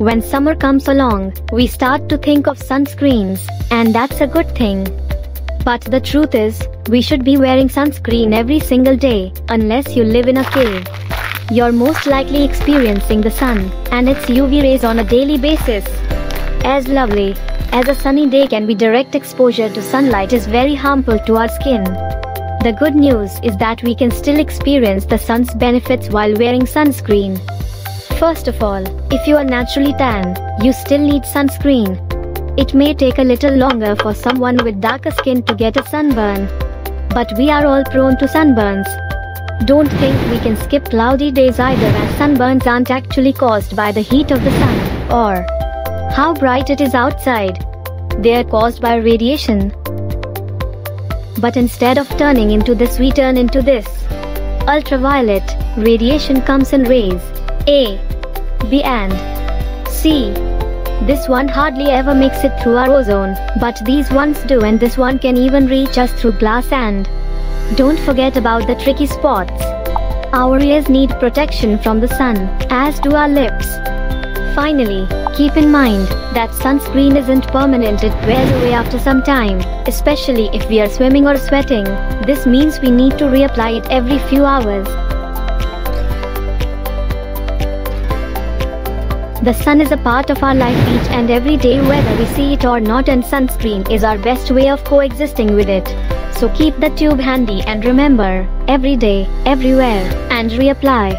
When summer comes along, we start to think of sunscreens, and that's a good thing. But the truth is, we should be wearing sunscreen every single day, unless you live in a cave. You're most likely experiencing the sun and its UV rays on a daily basis. As lovely as a sunny day can be direct exposure to sunlight is very harmful to our skin. The good news is that we can still experience the sun's benefits while wearing sunscreen. First of all, if you are naturally tan, you still need sunscreen. It may take a little longer for someone with darker skin to get a sunburn. But we are all prone to sunburns. Don't think we can skip cloudy days either as sunburns aren't actually caused by the heat of the sun, or how bright it is outside. They are caused by radiation. But instead of turning into this we turn into this. Ultraviolet radiation comes in rays A, B and C. This one hardly ever makes it through our ozone, but these ones do and this one can even reach us through glass and don't forget about the tricky spots. Our ears need protection from the sun, as do our lips. Finally, keep in mind that sunscreen isn't permanent, it wears away after some time, especially if we are swimming or sweating. This means we need to reapply it every few hours. The sun is a part of our life each and every day whether we see it or not and sunscreen is our best way of coexisting with it. So keep the tube handy and remember, every day, everywhere, and reapply.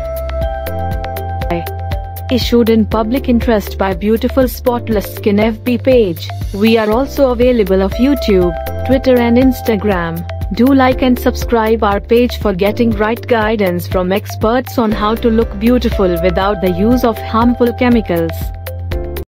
Issued in public interest by Beautiful Spotless Skin FB page. We are also available of YouTube, Twitter and Instagram. Do like and subscribe our page for getting right guidance from experts on how to look beautiful without the use of harmful chemicals.